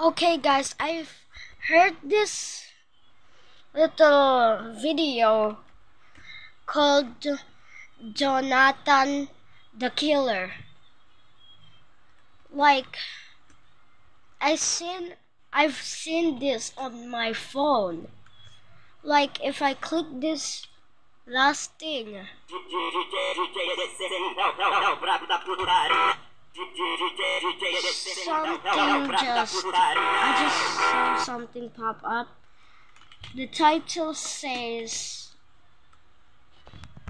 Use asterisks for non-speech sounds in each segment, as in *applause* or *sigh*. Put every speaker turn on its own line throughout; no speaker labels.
Okay, guys, I've heard this little video called Jonathan the Killer. Like, I seen, I've seen this on my phone. Like, if I click this last thing, *laughs* something just I just saw something pop up. The title says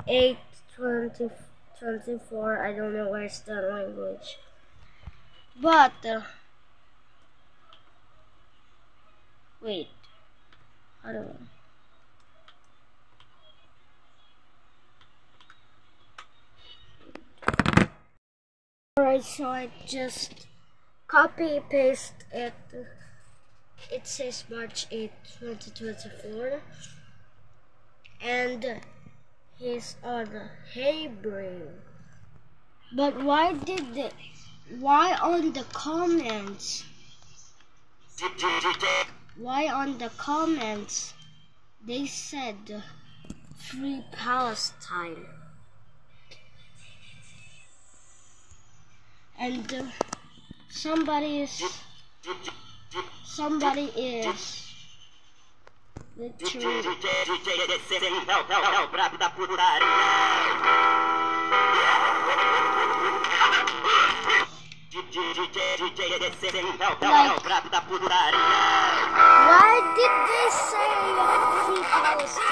824. I don't know where's the language. But uh, wait. I don't know. Alright, so I just copy paste it. It says March 8, 2024. And he's on Hebrew. But why did the why on the comments why on the comments they said free Palestine? and uh, somebody is somebody is literally like why did they say free Palestine?